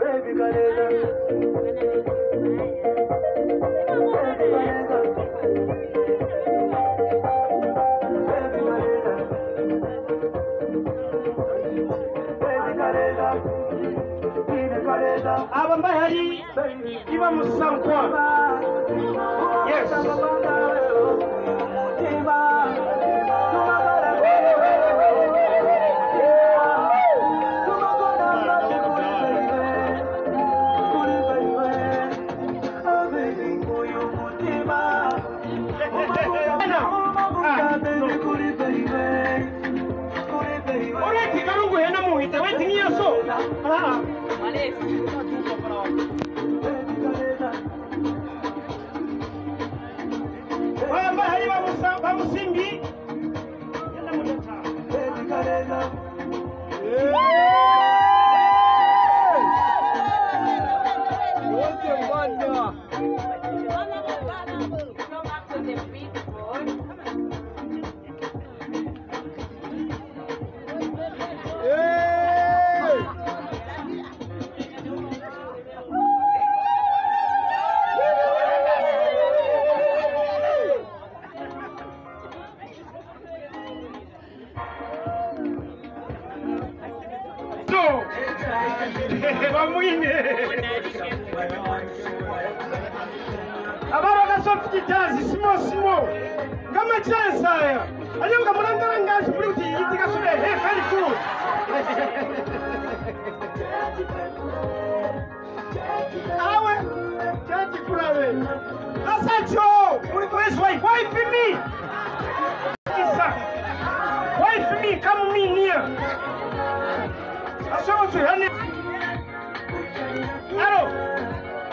Baby, got it. Aba mbahali iba musankwa yes. Olweti kalungu yena muhite wetingiyaso aa bamba bamwine ababa kasofititazi simo simo. Ngamachilansaya anye mukamulangala ngazi muli kuti itikasule he kaliku awe chatikulawe asacho muli kuwezi wai waifi mi. Isa waifi mi kamuminia asohotse hano aro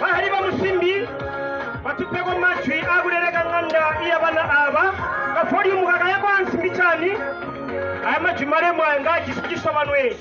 bahari bamusimbi batutego matwi agureraga nkanda iyabana aba gafori umugaga yagwansimbi cyane aya majwi maremwa ngagisobanuye